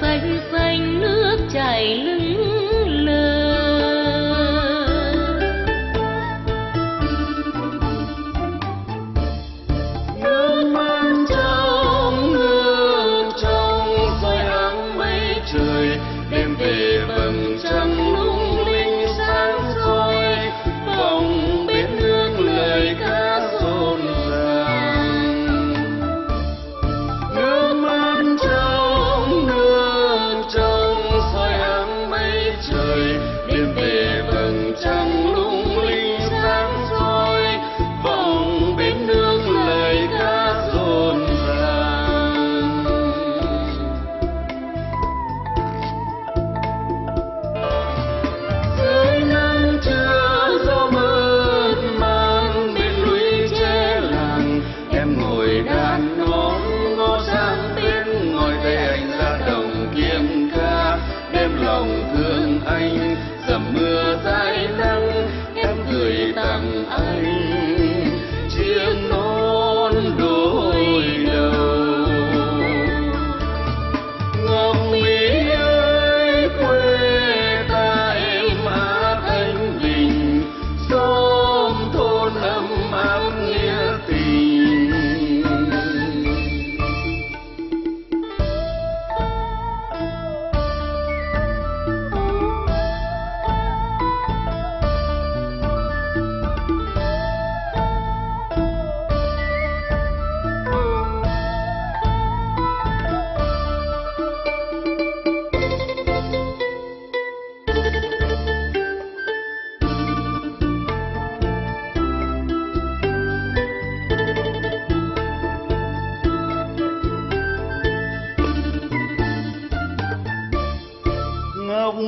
xanh xanh nước chảy lưng em lòng thương anh. Dầm mưa dài nắng em gửi tặng anh.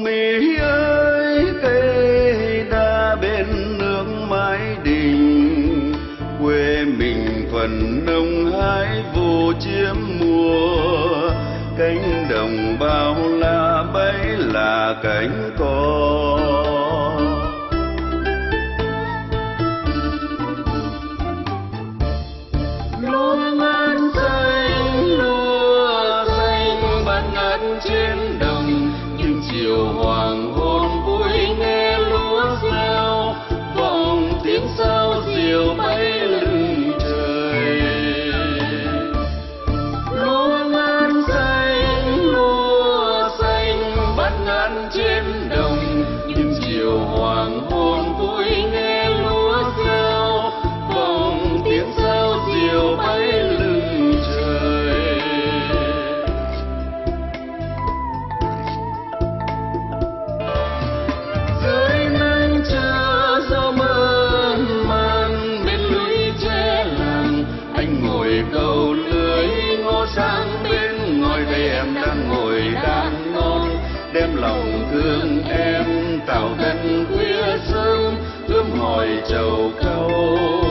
Mỹ ơi cây đa bên nước mái đình. Quê mình thuần nông hái vụ chiếm mùa. Cánh đồng bao la bấy là cánh cò. lòng thương em tạo nên quyết sống ươm hỏi chầu câu